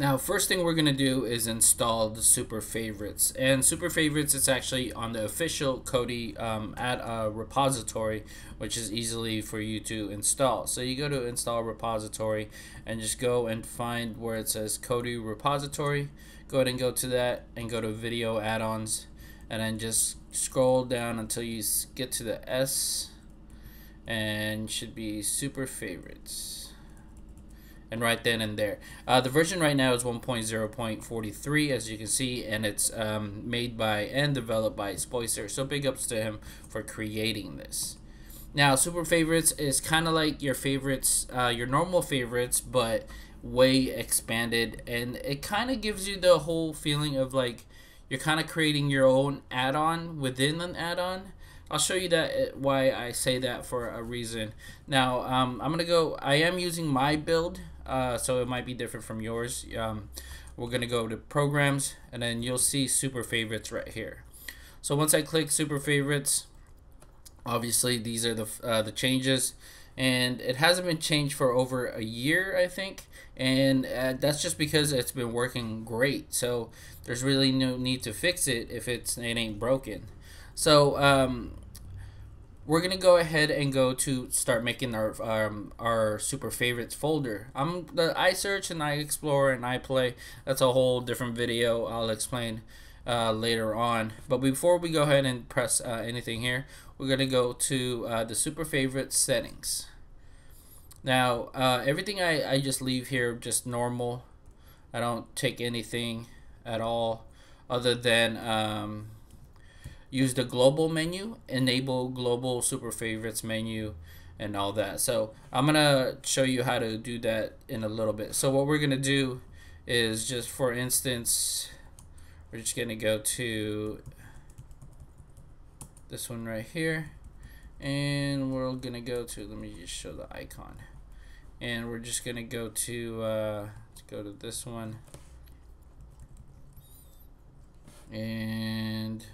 Now, first thing we're going to do is install the Super Favorites. And Super Favorites, it's actually on the official Kodi um, at a repository, which is easily for you to install. So you go to install repository and just go and find where it says Kodi repository. Go ahead and go to that and go to video add-ons and then just scroll down until you get to the S and should be Super Favorites and right then and there. Uh, the version right now is 1.0.43 as you can see and it's um, made by and developed by Spoyser so big ups to him for creating this. Now super favorites is kind of like your favorites, uh, your normal favorites but way expanded and it kind of gives you the whole feeling of like you're kind of creating your own add-on within an add-on I'll show you that uh, why I say that for a reason. Now, um, I'm gonna go. I am using my build uh, so it might be different from yours. Um, we're to go to programs and then you'll see super favorites right here. So once I click super favorites, obviously these are the, uh, the changes and it hasn't been changed for over a year I think and uh, that's just because it's been working great so there's really no need to fix it if it's it ain't broken so um, we're gonna go ahead and go to start making our um, our super favorites folder. I'm the I search and I explore and I play. That's a whole different video. I'll explain uh, later on. But before we go ahead and press uh, anything here, we're gonna go to uh, the super favorites settings. Now uh, everything I, I just leave here just normal. I don't take anything at all other than um, use the global menu, enable global super favorites menu, and all that. So I'm gonna show you how to do that in a little bit. So what we're gonna do is just for instance, we're just gonna go to this one right here and we're gonna go to let me just show the icon. And we're just gonna go to uh, let's go to this one. And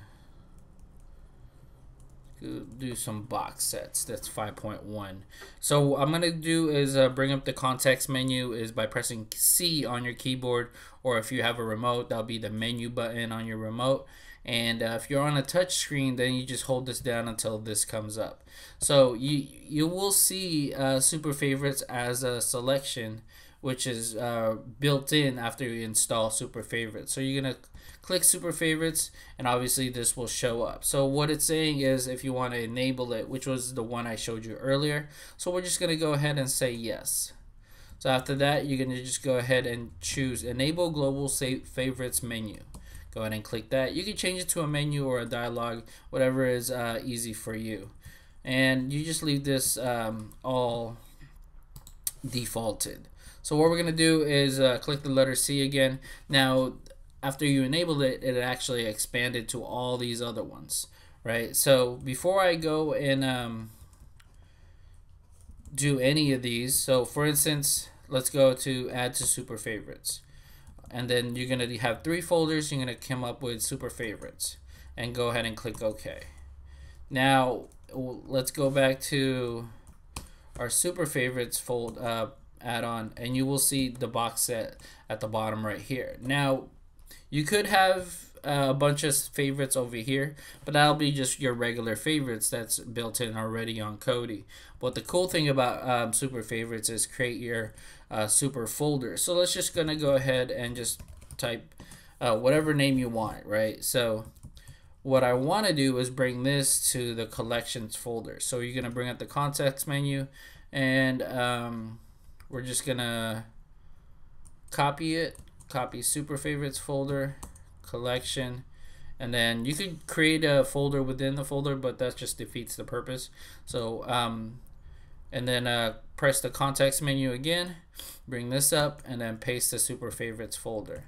do some box sets. That's 5.1 so what I'm gonna do is uh, bring up the context menu is by pressing C on your keyboard or if you have a remote that'll be the menu button on your remote and uh, if you're on a touch screen then you just hold this down until this comes up. So you you will see uh, super favorites as a selection which is uh, built in after you install super favorites. So you're gonna click super favorites and obviously this will show up. So what it's saying is if you want to enable it which was the one I showed you earlier so we're just gonna go ahead and say yes. So after that you're gonna just go ahead and choose enable global save favorites menu go ahead and click that you can change it to a menu or a dialog whatever is uh, easy for you and you just leave this um, all defaulted so what we're going to do is uh, click the letter C again. Now, after you enabled it, it actually expanded to all these other ones, right? So before I go and um, do any of these, so for instance, let's go to add to super favorites. And then you're going to have three folders. You're going to come up with super favorites and go ahead and click OK. Now, let's go back to our super favorites fold uh, add-on and you will see the box set at the bottom right here. Now, you could have uh, a bunch of favorites over here, but that'll be just your regular favorites that's built in already on Kodi. But the cool thing about um, super favorites is create your uh, super folder. So let's just gonna go ahead and just type uh, whatever name you want, right? So what I want to do is bring this to the collections folder. So you're gonna bring up the context menu and um, we're just gonna copy it copy super favorites folder collection. And then you could create a folder within the folder but that just defeats the purpose. So um, and then uh, press the context menu again bring this up and then paste the super favorites folder.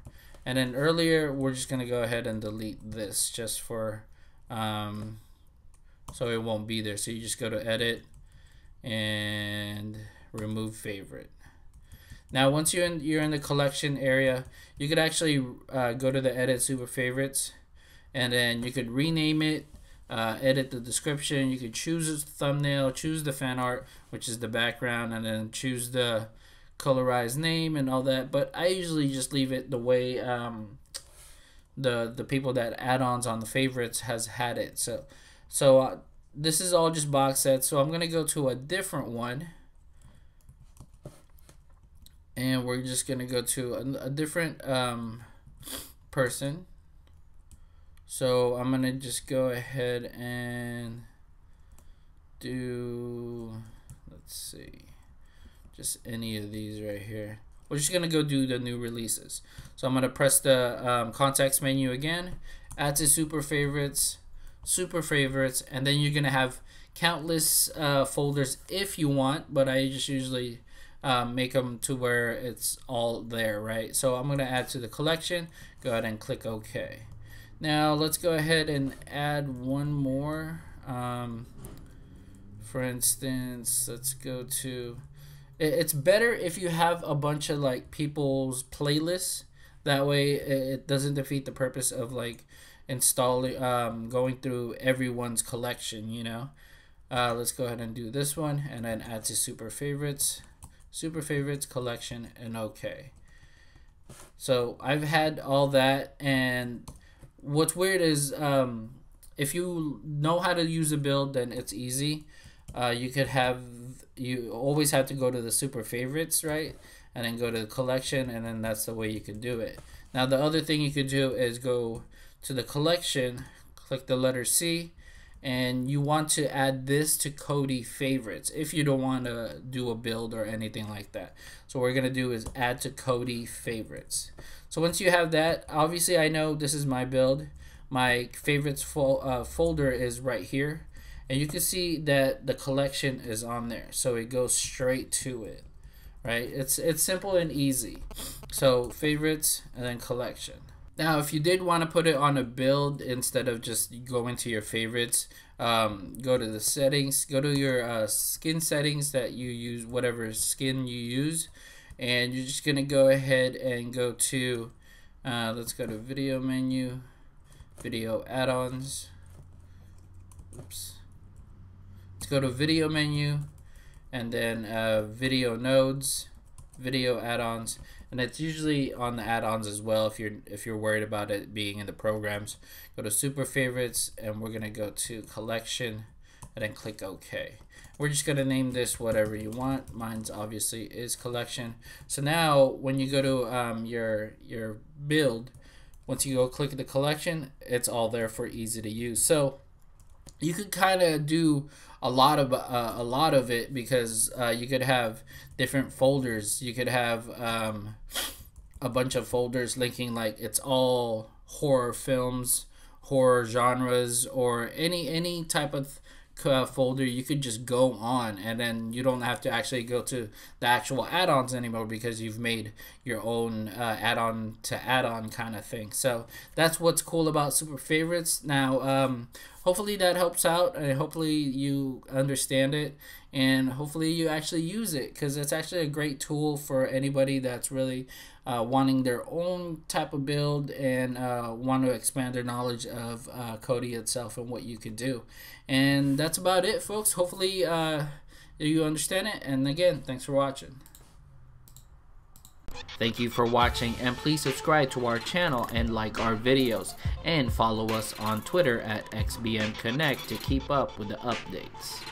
And then earlier we're just gonna go ahead and delete this just for um, so it won't be there. So you just go to edit and remove favorite Now, once you're in you're in the collection area, you could actually uh, go to the edit super favorites, and then you could rename it, uh, edit the description. You could choose a thumbnail, choose the fan art, which is the background, and then choose the colorized name and all that. But I usually just leave it the way um, the the people that add-ons on the favorites has had it. So so uh, this is all just box sets. So I'm gonna go to a different one and we're just gonna go to a, a different um, person. So I'm gonna just go ahead and do let's see just any of these right here. We're just gonna go do the new releases. So I'm gonna press the um, context menu again add to super favorites super favorites and then you're gonna have countless uh, folders if you want but I just usually um, make them to where it's all there, right? So I'm going to add to the collection. Go ahead and click OK. Now let's go ahead and add one more. Um, for instance, let's go to. It's better if you have a bunch of like people's playlists. That way, it doesn't defeat the purpose of like installing, um, going through everyone's collection. You know. Uh, let's go ahead and do this one, and then add to super favorites super favorites collection and okay so i've had all that and what's weird is um, if you know how to use a build then it's easy. Uh, you could have you always have to go to the super favorites right? And then go to the collection and then that's the way you can do it. Now the other thing you could do is go to the collection click the letter c and you want to add this to Kodi favorites if you don't want to do a build or anything like that. So what we're going to do is add to Kodi favorites. So once you have that, obviously I know this is my build. My favorites fo uh, folder is right here. And you can see that the collection is on there. So it goes straight to it. Right? It's, it's simple and easy. So favorites and then collection. Now, if you did want to put it on a build instead of just going to your favorites, um, go to the settings, go to your uh, skin settings that you use, whatever skin you use, and you're just going to go ahead and go to, uh, let's go to video menu, video add-ons, oops, let's go to video menu, and then uh, video nodes, video add-ons, and it's usually on the add-ons as well if you're if you're worried about it being in the programs. Go to super favorites and we're gonna go to collection and then click OK. We're just gonna name this whatever you want. Mine's obviously is collection. So now when you go to um, your your build once you go click the collection it's all there for easy to use. So you could kind of do a lot of uh, a lot of it because uh, you could have different folders. You could have um, a bunch of folders linking like it's all horror films, horror genres, or any any type of uh, folder you could just go on and then you don't have to actually go to the actual add-ons anymore because you've made your own uh, add-on to add-on kind of thing so that's what's cool about super favorites now um, hopefully that helps out and hopefully you understand it and hopefully you actually use it because it's actually a great tool for anybody that's really uh, wanting their own type of build and uh, want to expand their knowledge of uh, Kodi itself and what you can do. And that's about it, folks. Hopefully uh, you understand it. And again, thanks for watching. Thank you for watching and please subscribe to our channel and like our videos and follow us on Twitter at XBM Connect to keep up with the updates.